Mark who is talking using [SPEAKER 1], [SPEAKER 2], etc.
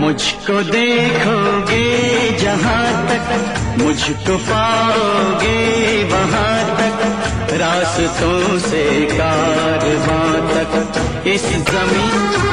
[SPEAKER 1] मुझको देखोगे जहाँ तक मुझको पाओगे वहाँ तक रास्तों से कारवां तक इस ज़मीन